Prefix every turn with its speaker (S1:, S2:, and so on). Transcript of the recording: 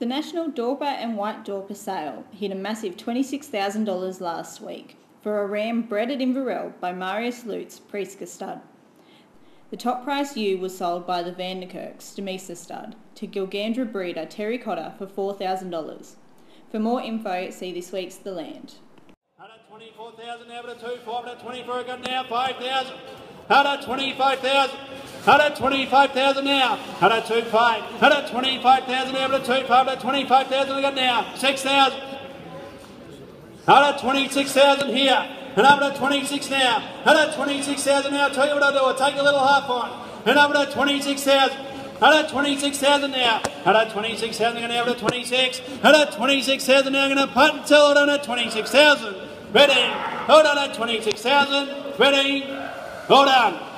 S1: The National Dorper and White Dorper sale hit a massive $26,000 last week for a ram bred at Inverell by Marius Loots Prieska stud. The top price ewe was sold by the Vanderkirks Dumisa stud to Gilgandra breeder Terry Cotter for $4,000. For more info, see this week's The Land.
S2: 124,000 now, but a 2, 5, but a 24, got now 5,000. 125,000. 125,000 now. 125. 125,000 now, but a 2, 5, but a 25,000 I got now. 6,000. 126,000 here. And up to 26 now. At 26,000 now. I'll tell you what I'll do. I'll take a little half on. And up to 26,000. And at 26,000 now. At 26,000 going to to 26. And at 26,000 now. I'm going to punt and sell it on at 26,000. Ready. Hold on at 26,000. Ready. Hold on.